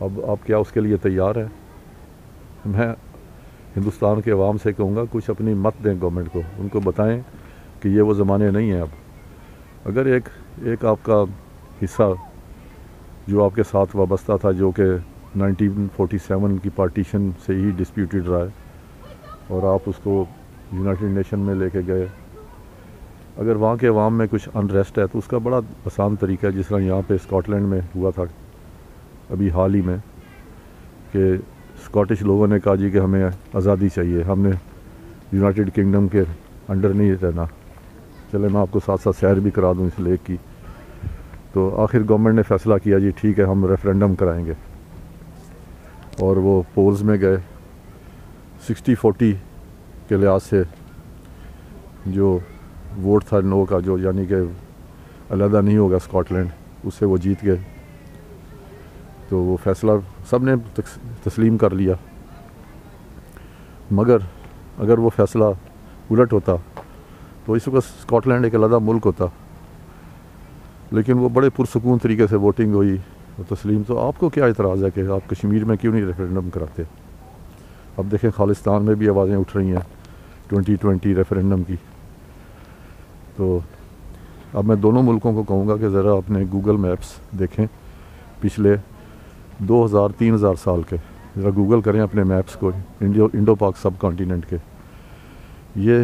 اب آپ کیا اس کے لیے تیار ہیں؟ میں ہندوستان کے عوام سے کہوں گا، کچھ اپنی مت دیں گورنمنٹ کو۔ ان کو بتائیں کہ یہ وہ زمانے نہیں ہیں اب۔ اگر ایک ایک آپ کا حصہ جو آپ کے ساتھ وابستہ تھا، جو کہ نائنٹین فورٹی سیون کی پارٹیشن سے ہی ڈسپیوٹیڈ رہا ہے، اور آپ اس کو یونائٹڈ نیشن میں لے کے گئے، اگر وہاں کے عوام میں کچھ انریسٹ ہے، تو اس کا بڑا آسان طریقہ ہے، جس طرح یہاں پہ اسکاٹ لینڈ میں ہوا تھا۔ ابھی حال ہی میں کہ اسکاٹش لوگوں نے کہا جی کہ ہمیں آزادی چاہیے۔ ہم نے یونائٹڈ کنگڈم کے انڈر نہیں رہنا۔ چلے میں آپ کو ساتھ ساتھ سیر بھی کرا دوں اس لیک کی۔ تو آخر گورنمنٹ نے فیصلہ کیا جی ٹھیک ہے، ہم ریفرینڈم کرائیں گے۔ اور وہ پولز میں گئے۔ سکسٹی فورٹی کے لحاظ سے جو ووٹ تھا نو کا، جو یعنی کہ علیحدہ نہیں ہوگا اسکاٹ لینڈ، اس سے وہ جیت گئے۔ تو وہ فیصلہ سب نے تسلیم کر لیا۔ مگر اگر وہ فیصلہ الٹ ہوتا تو اس وقت اسکاٹ لینڈ ایک علیحدہ ملک ہوتا۔ لیکن وہ بڑے پرسکون طریقے سے ووٹنگ ہوئی وہ تسلیم۔ تو آپ کو کیا اعتراض ہے کہ آپ کشمیر میں کیوں نہیں ریفرینڈم کراتے؟ اب دیکھیں خالستان میں بھی آوازیں اٹھ رہی ہیں ٹونٹی ٹوینٹی ریفرینڈم کی۔ تو اب میں دونوں ملکوں کو کہوں گا کہ ذرا اپنے گوگل میپس دیکھیں۔ پچھلے دو ہزار، تین ہزار سال کے۔ ذرا گوگل کریں اپنے میپس کو انڈو انڈو پاک سب کانٹیننٹ کے۔ یہ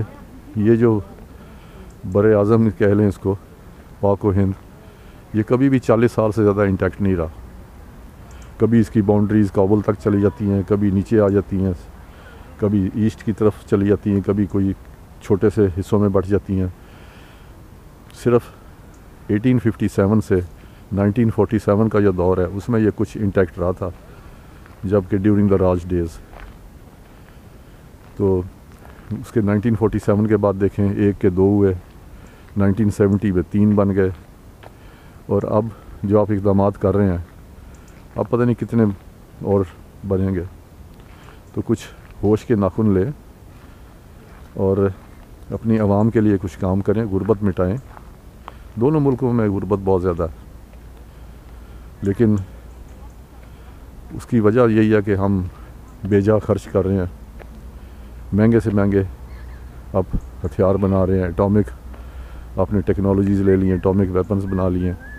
یہ جو بر اعظم کہہ لیں اس کو، پاک و ہند، یہ کبھی بھی چالیس سال سے زیادہ انٹیکٹ نہیں رہا۔ کبھی اس کی باؤنڈریز کابل تک چلی جاتی ہیں، کبھی نیچے آ جاتی ہیں، کبھی ایسٹ کی طرف چلی جاتی ہیں، کبھی کوئی چھوٹے سے حصوں میں بڑھ جاتی ہیں۔ صرف ایٹین ففٹی سیون سے نائنٹین فورٹی سیون کا جو دور ہے، اس میں یہ کچھ انٹیکٹ رہا تھا جبکہ ڈیورنگ دا راج ڈیز تو اس کے نائنٹین فورٹی سیون کے بعد دیکھیں، ایک کے دو ہوئے، نائنٹین سیونٹی میں تین بن گئے۔ اور اب جو آپ اقدامات کر رہے ہیں، اب پتہ نہیں کتنے اور بنیں گے۔ تو کچھ ہوش کے ناخن لیں اور اپنی عوام کے لیے کچھ کام کریں، غربت مٹائیں۔ دونوں ملکوں میں غربت بہت زیادہ ہے۔ لیکن اس کی وجہ یہی ہے کہ ہم بیجا خرچ کر رہے ہیں۔ مہنگے سے مہنگے اب ہتھیار بنا رہے ہیں۔ اٹامک اپنے ٹیکنالوجیز لے لی ہیں اٹامک ویپنز بنا لیے ہیں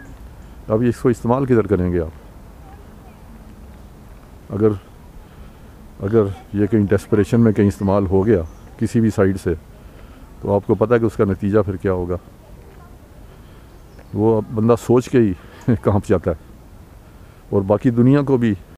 اب اس کو استعمال کدھر کریں گے آپ؟ اگر اگر یہ کہیں ڈیسپریشن میں کہیں استعمال ہو گیا کسی بھی سائڈ سے، تو آپ کو پتہ ہے کہ اس کا نتیجہ پھر کیا ہوگا۔ وہ بندہ سوچ کے ہی کہاں جاتا ہے۔ اور باقی دنیا کو بھی